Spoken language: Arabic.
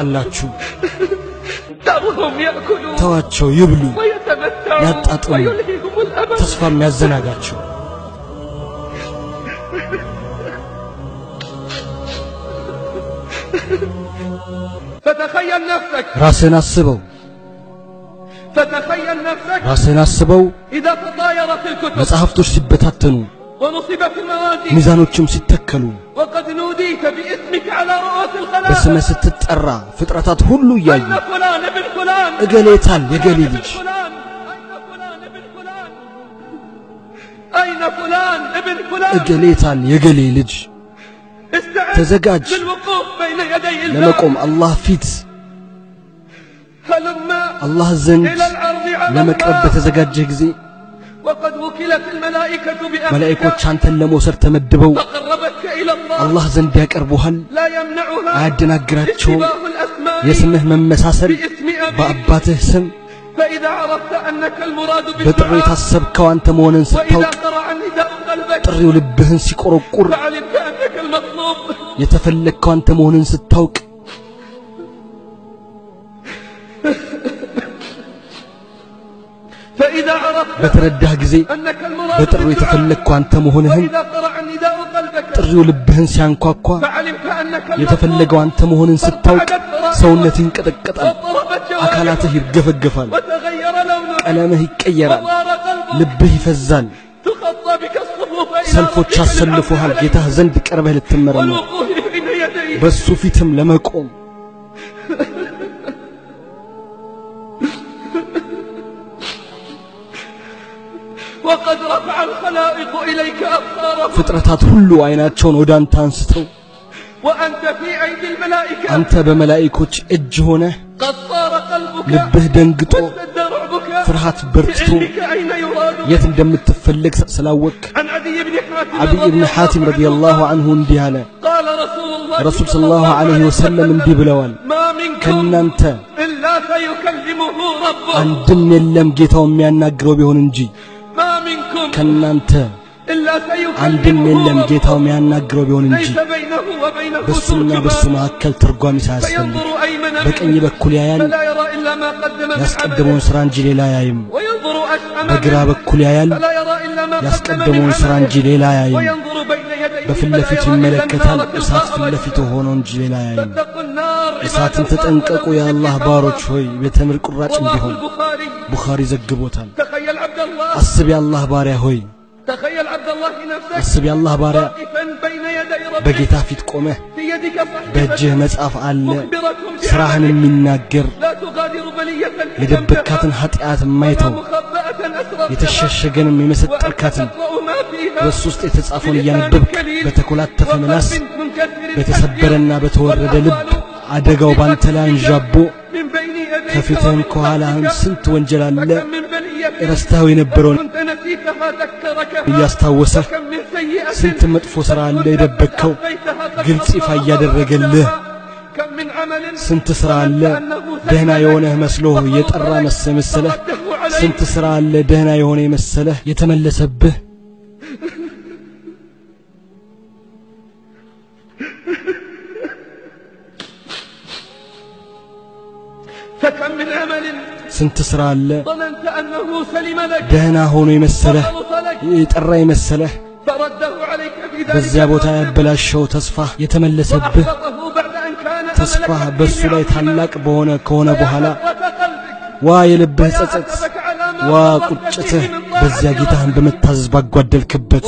አላችሁ። ተዋቸው ይብሉ፣ ያጣጥሙ፣ ተስፋ የሚያዘናጋቸው ራስህን አስበው ራስህን አስበው መጽሐፍቶች ሲበታተኑ ሚዛኖችም ሲተከሉ በስመ ስትጠራ ፍጥረታት ሁሉ እያዩ እገሌታል የገሌ ልጅ? እገሌታል የገሌ ልጅ? ተዘጋጅ። ለመቆም አላህ ፊት አላህ ዘንድ ለመቅረብ በተዘጋጀ ጊዜ وقد وكلت الملائكة بأمرك ملائكة شانت لما وصرت مدبو تقربك إلى الله. الله زندياك أربوهن لا يمنعها. عادنا قراتشو اتباه الأسماء يسمه من مساسر. باسم أبيك. بأباته سم فإذا عرفت أنك المراد بالدعاء بطري تصب كوانت مون انسطوك وإذا قرع النداء قلبك طري لبهن سيكور وكور فعلمت أنك المطلوب. يتفلك كوانت مون انسطوك فإذا عرفت በተረዳህ ጊዜ أنك المراد በጥሪው بالدعاء የተፈለግከው አንተ መሆንህን وإذا قرع نداء قلبك ጥሪው ልብህን ሲያንኳኳ فعلمت أنك የተፈለገው አንተ መሆንን ስታውቅ ሰውነትህ ይንቀጠቀጣል፣ واضطربت جوارحك አካላትህ ይርገፈገፋል፣ وتغير لونه ቀለምህ ይቀየራል፣ وضار قلبك ልብህ ይፈዛል። تخطى بك الصفوف إلى ሰልፎች ربك አሰልፎሃል። بالعفو ጌታህ ዘንድ ቀርበህ ልትመረመር والوقوف بين يديه በሱ ፊትም ለመቆም وقد رفع الخلائق إليك أبصارهم ፍጥረታት ሁሉ አይናቸውን ወደ አንተ አንስተው وأنت في أيدي الملائكة አንተ በመላእኮች እጅ ሆነህ قد صار قلبك ልብህ ደንግጦ واشتد رعبك ፍርሃት በርትቶ بعلمك أين يراد የት እንደምትፈለግ ስላወቅ عن عدي بن حاتم አብይ رضي ብን الله ሐቲም عنه ረዲየላሁ قال አንሁ እንዲህ አለ። قال رسول الله ረሱል صلى ሰለላሁ الله ዐለይሂ عليه ወሰለም እንዲህ ብለዋል። ما منكم ከእናንተ إلا سيكلمه ربه አንድም የለም ጌታው የሚያናግረው ቢሆን እንጂ ما منكم كنانت عندم يلم جيتاو ميانا قرو بيون انجي بس لنا بس ما أكل ترقوامي ساسفن بك اني بكل يايان ياس قدمون سرانجي ليلا يايم بقرا بكل يايان ياس قدمون سرانجي ليلا يايم بفي اللفت من ملكتان اسات في اللفت هونون جي ليلا يايم اسات انت تنققو يا الله بارو شوي بيتمر قراج انجي هون بخاري زقبوتان تقول አስብ የአላህ ባሪያ ሆይ። አስብ የአላህ ባሪያ በጌታ ፊት ቆመህ በእጅህ መጽሐፍ አለ። ሥራህን የሚናገር የደበካትን ኀጢአት የማይተው የተሸሸገንም የመሰጠርካትን በሱ ውስጥ የተጻፈውን እያነበብክ በተኮላተፈ መላስ በተሰበረና በተወረደ ልብ አደጋው ባንተ ላይ አንዣቦ ከፊትህም ከኋላህም ስንት ወንጀል አለ? رستاو ينبرون كنت نسيتها ذكرك. ياستاوسا كم من سيئة سنت مطفو سرا الله يدبكو قلت إفا يادرق الله سنت سرا الله دهنا يونه مسلوه. يترى مس مسله سنت سرا الله دهنا يونه مسله يتملس به. فكم من عمل ስንት ሥራ አለ ظننت أنه سلم لك ደህና ሆኖ የመሰለህ فخلص لك የጠራ የመሰለህ فرده عليك في ذلك በዚያ ቦታ الوقت ያበላሸው ተስፋ የተመለሰብህ وأحبطه بعد أن كان ተስፋ أملك በእሱ فيه ላይ عظيما. ታላቅ በሆነ ከሆነ በኋላ ويا حسرة قلبك ዋ የልብህ ويا ጸጸት حسرتك على ما ዋ فرطت ቁጭትህ فيه من በዚያ طاعة ጌታህን በመታዘዝ ባጓደልክበት